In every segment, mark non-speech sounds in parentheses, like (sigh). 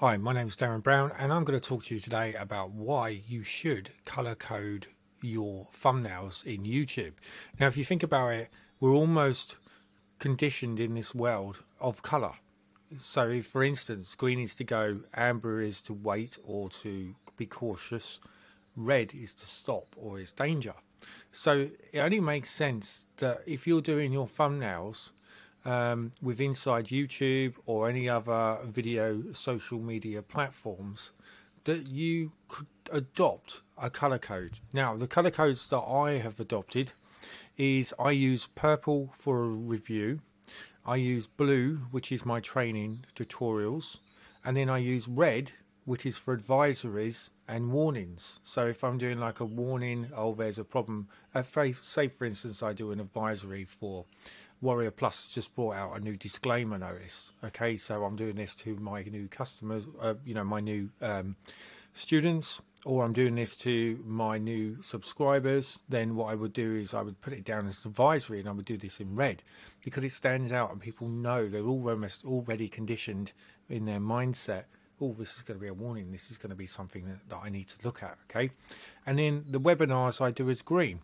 Hi, my name is Darren Brown, and I'm going to talk to you today about why you should color code your thumbnails in YouTube. Now, if you think about it, we're almost conditioned in this world of color. So, if for instance, green is to go, amber is to wait or to be cautious, red is to stop or is danger. So, it only makes sense that if you're doing your thumbnails, um, with inside YouTube or any other video social media platforms that you could adopt a color code. Now, the color codes that I have adopted is I use purple for a review, I use blue, which is my training tutorials, and then I use red, which is for advisories and warnings. So if I'm doing like a warning, oh, there's a problem, uh, say for instance, I do an advisory for Warrior Plus just brought out a new disclaimer notice. Okay, so I'm doing this to my new customers, uh, you know, my new um, students, or I'm doing this to my new subscribers. Then what I would do is I would put it down as advisory, and I would do this in red because it stands out, and people know they're almost already conditioned in their mindset. Oh, this is going to be a warning. This is going to be something that, that I need to look at. Okay, and then the webinars I do is green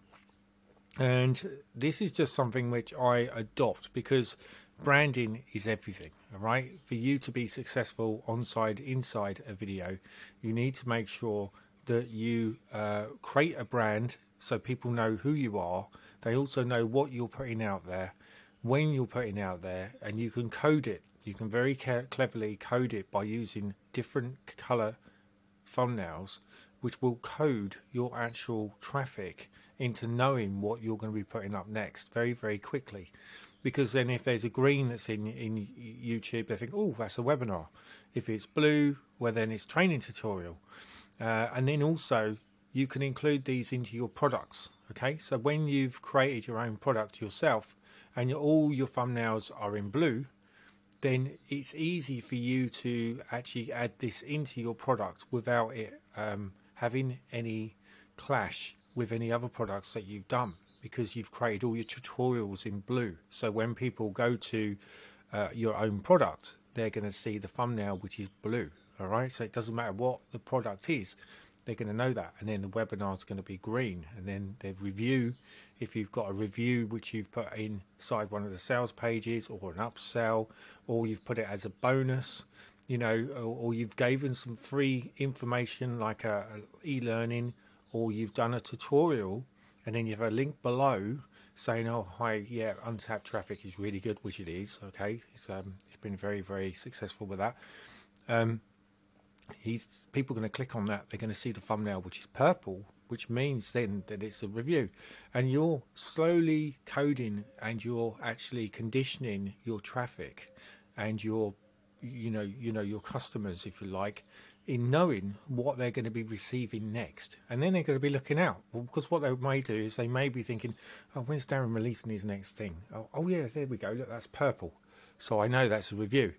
and this is just something which I adopt because branding is everything all right for you to be successful on side inside a video you need to make sure that you uh, create a brand so people know who you are they also know what you're putting out there when you're putting out there and you can code it you can very cleverly code it by using different color thumbnails which will code your actual traffic into knowing what you're going to be putting up next very very quickly. Because then if there's a green that's in in YouTube they think oh that's a webinar. If it's blue well then it's training tutorial. Uh, and then also you can include these into your products okay? So when you've created your own product yourself and all your thumbnails are in blue then it's easy for you to actually add this into your product without it um, having any clash with any other products that you've done because you've created all your tutorials in blue. So when people go to uh, your own product, they're going to see the thumbnail which is blue. All right, so it doesn't matter what the product is, they're going to know that. And then the webinar is going to be green. And then the review, if you've got a review which you've put inside one of the sales pages or an upsell, or you've put it as a bonus, you know, or, or you've given some free information like a, a e-learning, or you've done a tutorial, and then you have a link below saying, "Oh, hi, yeah, untapped traffic is really good," which it is. Okay, it's um, it's been very very successful with that. Um, he's people are going to click on that. They're going to see the thumbnail, which is purple, which means then that it's a review, and you're slowly coding and you're actually conditioning your traffic and your you know you know your customers if you like in knowing what they're going to be receiving next. And then they're going to be looking out well, because what they may do is they may be thinking oh when's darren releasing his next thing? Oh, oh yeah there we go look that's purple. So i know that's a review.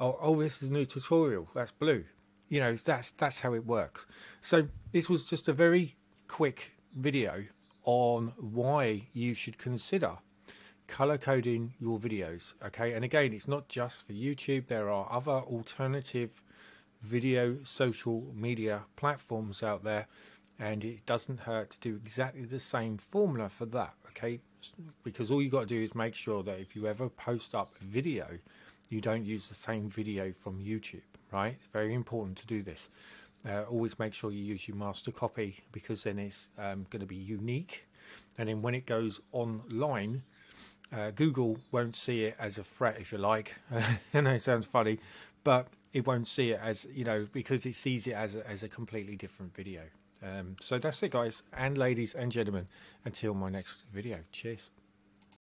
Oh, oh this is a new tutorial that's blue you know that's that's how it works. So this was just a very quick video on why you should consider color coding your videos okay? And again it's not just for youtube. There are other alternative video social media platforms out there and it doesn't hurt to do exactly the same formula for that okay? Because all you got to do is make sure that if you ever post up a video you don't use the same video from youtube right it's very important to do this uh, always make sure you use your master copy because then it's um, going to be unique and then when it goes online uh, Google won't see it as a threat, if you like. (laughs) I know it sounds funny, but it won't see it as you know because it sees it as a, as a completely different video. Um, so that's it, guys and ladies and gentlemen. Until my next video. Cheers.